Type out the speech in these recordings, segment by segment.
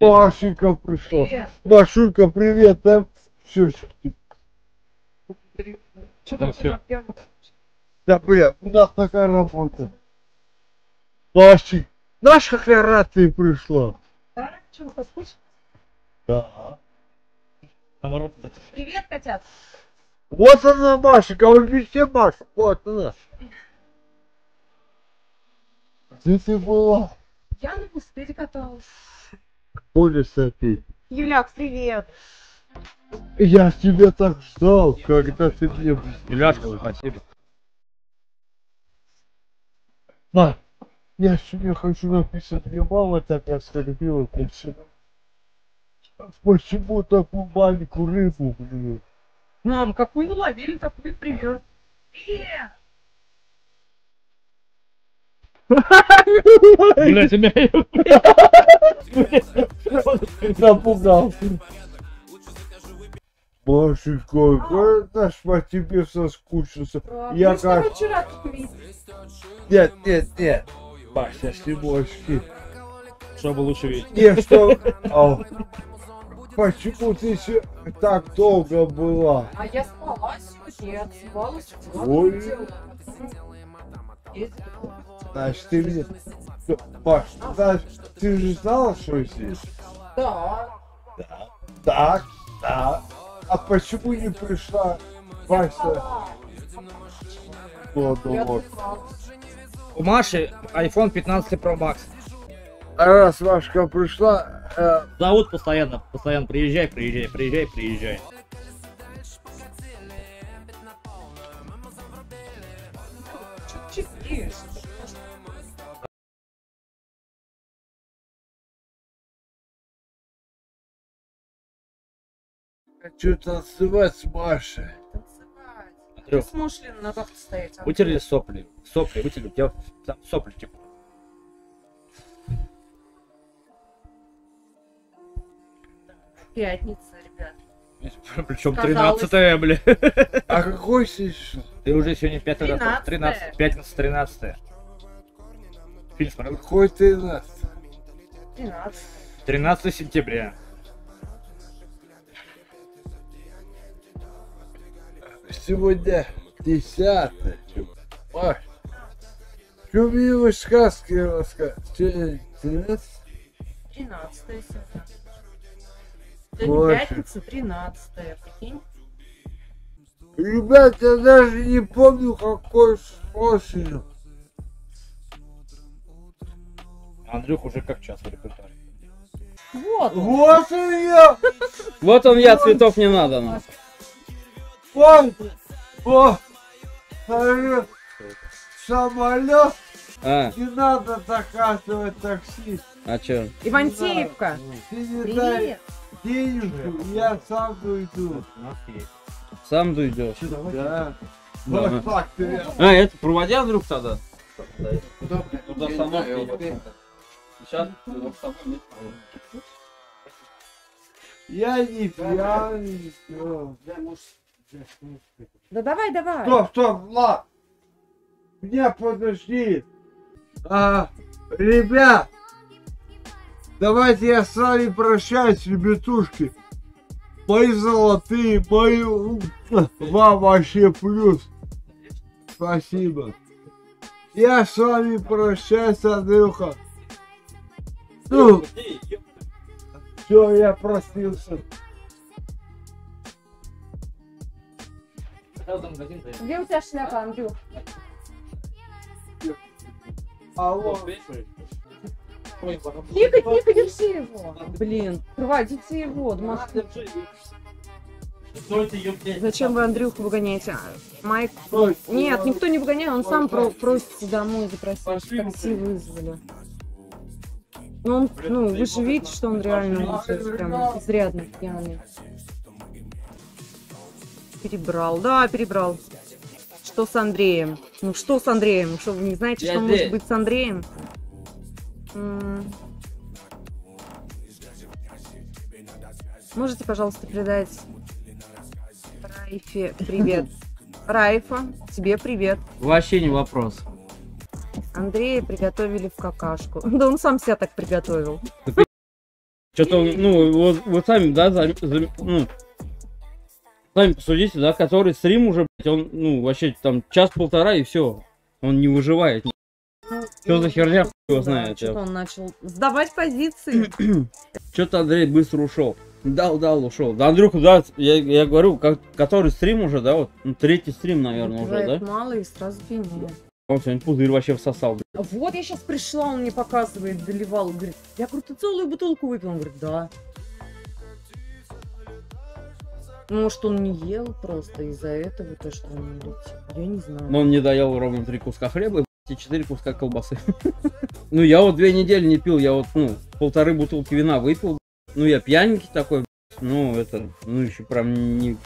Машенька пришла. Привет. Машулька, привет, да? Все, Что там всё? да, бля, у нас такая работа. Маши, наша хлярация пришла. Да? Чего, соскучилась? Да. Привет, котят. Вот она, Машенька, вот везде Маша, вот она. Где ты была? Я на пустыре каталась. Улица ты. Юляк, привет. Я тебя так ждал, когда ты мне... Юляшка, спасибо. На, я сегодня хочу написать, мне мама так оскорбила, почему? Почему такую маленькую рыбу, блин? Мам, какую ловили, такую привет. Блять, тебя Напугал. Машенька, когда ж по тебе соскучился? Я с тобой как... Нет, нет, нет. Маш, я сниму очки. Чтобы лучше видеть. Не, что... Почему ты так долго была? А я спала сегодня, я отсыпалась, Ой. Значит, ты мне... Маш, значит, ты же знала, что здесь? Да. Да. Так, да. А почему не пришла Вася? Вот, Я вот. У Маши iPhone 15 Pro Max. А раз Машка пришла, э, Зовут постоянно, постоянно приезжай, приезжай, приезжай, приезжай. Чё хочу танцевать с Машей. Танцевать. Ты Андрюх, сможешь ли на ногах стоять? вытерли сопли. Сопли, вытерли. Тебя там сопли, типа. Пятница, ребят. Причем Казалось. 13 бля. А какой сейчас? Ты уже сегодня пятый раз. 13. 13. Пятница 13. Фильм смотрел. Какой ты нас? 13. 13 сентября. Сегодня десятое. Что мне сказки рассказывать? Че, тринадцать? 13 сегодня. Сегодня пятница, 13 прикинь. Ребят, я даже не помню, какой осенью. Андрюх уже как час в репертуаре. Вот он. Вот он я! Вот он я, цветов не надо нам. Вон! О! Самолет! А, Не надо заказывать такси. а чё? Ивантеевка. Ты не дай Привет. денежку, я сам дойду. Сам дойдешь. Да. Да. Ты. А, это проводи Андрюх тогда. Туда Сейчас Я не пьяный, всё. Да давай, давай. Стоп, стоп, Влад! Меня подожди! А, ребят! Давайте я с вами прощаюсь, ребятушки. Мои золотые, мои... Вам вообще плюс. Спасибо. Я с вами прощаюсь, Андрюха. Ну, все, я простился. Где у тебя шляпа, Андрюх? Алло. Тихо, тихо, держи его. Блин, проводите его. Домашний. Зачем вы Андрюху выгоняете? А, Майк. Нет, никто не выгоняет, он сам про- просится домой запросить. Такси вызвали. Ну, он, ну, вы же видите, что он реально прям изрядно пьяный. Перебрал, да, перебрал. Что с Андреем? Ну что с Андреем? Что, вы не знаете, Я что здесь. может быть с Андреем? М. Можете, пожалуйста, передать Райфе привет. Райфа, тебе привет. Вообще не вопрос. Андрея приготовили в какашку. Да он сам себя так приготовил. Что-то, ну, вот вы сами, да, за- за- ну, сами посудите, да, который стрим уже, блядь, он, ну, вообще там час-полтора и все. Он не выживает. Что за херня, хуй его знает. Что-то он начал сдавать позиции. Что-то Андрей быстро ушел. Дал, дал, ушел. Да, Андрюха, да, я, я говорю, как, который стрим уже, да, вот, ну, третий стрим, наверное, уже, да? мало и сразу пьянеет. Он сегодня пузырь вообще всосал, блядь. Вот я сейчас пришла, он мне показывает, доливал, говорит, я говорю, ты целую бутылку выпил? Он говорит, да. Может, он не ел просто из-за этого, то, что он не летит. Я не знаю. Но он не доел ровно три куска хлеба и четыре куска колбасы. Ну, я вот две недели не пил, я вот, ну, полторы бутылки вина выпил. Ну, я пьяненький такой, ну, это, ну, еще прям не...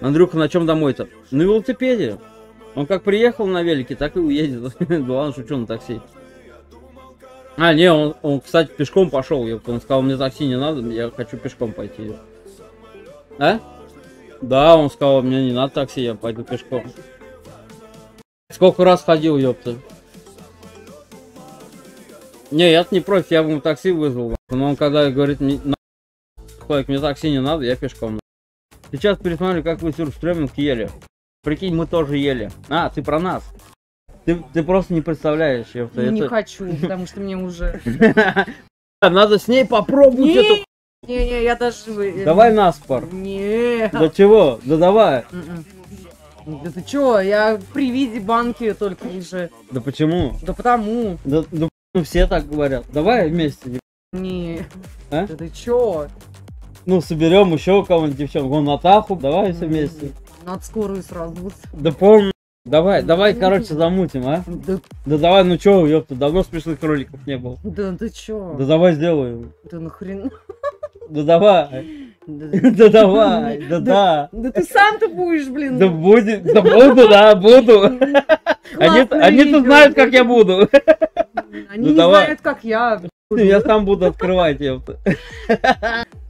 Андрюха на чем домой-то? На велосипеде. Он как приехал на велике, так и уедет. Главное, шучу на такси. А, не, он, он, кстати, пешком пошел. Он сказал, мне такси не надо, я хочу пешком пойти. А? Да, он сказал, мне не надо такси, я пойду пешком. Сколько раз ходил, ёпта. Не, я не против, я бы ему такси вызвал. Но он когда говорит, мне, мне такси не надо, я пешком. Сейчас пересмотрю, как вы сюрстреминг ели. Прикинь, мы тоже ели. А, ты про нас. Ты, ты просто не представляешь, ёпта. Не это- хочу, потому что мне уже... Надо с ней попробовать эту... не, не, я даже... э, Давай наспор. Не. Да чего? Да давай. М-м. Да ты чё, я при виде банки только уже. Да почему? Да потому. Да, да ну, все так говорят. Давай вместе. Не. А? Да ты чё? Ну, соберем еще кого-нибудь девчонку. Вон Натаху, давай все вместе. Надо скорую сразу. Да полно. Давай, давай, короче, замутим, а? Да, Да давай, ну чё, ёпта, давно смешных роликов не было. да ты чё? Да давай сделаем. Да нахрен. Да давай. Да, Да давай. Да да. да ты сам-то будешь, блин. Да будет. Да буду, да, буду. Они-то видео. знают, как я буду. Они Ну не знают, как я. Я сам буду открывать, ёпта.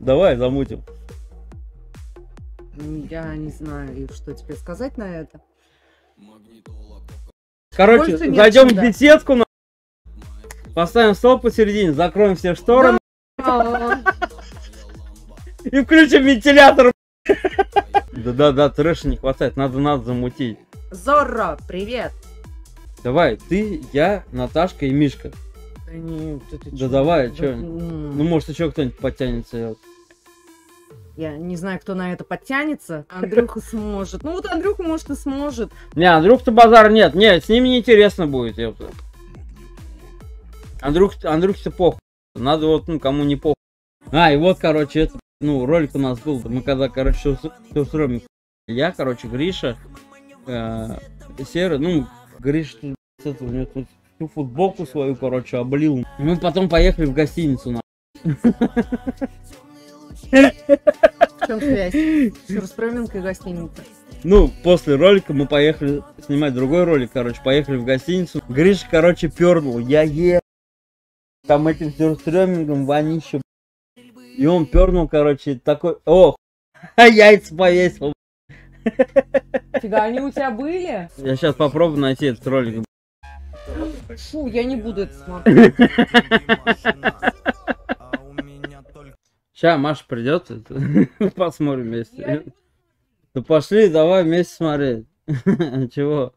Давай, замутим. Я не знаю, что тебе сказать на это. Короче, зайдем в беседку, поставим стол посередине, закроем все шторы и включим вентилятор. Да-да-да, трэша не хватает, надо, надо замутить. Зора, привет. Давай, ты, я, Наташка и Мишка. Да не, да ты Да чё? давай, Да, чё? Ну, может, еще кто-нибудь подтянется. я вот. Я не знаю, кто на это подтянется. Андрюха сможет. Ну вот Андрюха, может, и сможет. Не, Андрюх-то базар нет. Нет, с ними неинтересно будет, ёпта. Андрюх, Андрюхе-то похуй. Надо вот, ну, кому не похуй. А, и вот, короче, это, ну, ролик у нас был. Мы когда, короче, все, устроим. Я, короче, Гриша, э, Серый, ну, Гриша, тут, у него тут всю футболку свою, короче, облил. Мы потом поехали в гостиницу, на. В чем связь? Сюрстреминг и гостиница. Ну, после ролика мы поехали снимать другой ролик, короче, поехали в гостиницу. Гриша, короче, пернул, я ел. Там этим сюрстремингом вонище. И он пернул, короче, такой, о, а яйца повесил. Фига, они у тебя были? Я сейчас попробую найти этот ролик. Фу, я не буду это смотреть. Сейчас Маша придет, посмотрим вместе. Да пошли, давай вместе смотреть. Чего?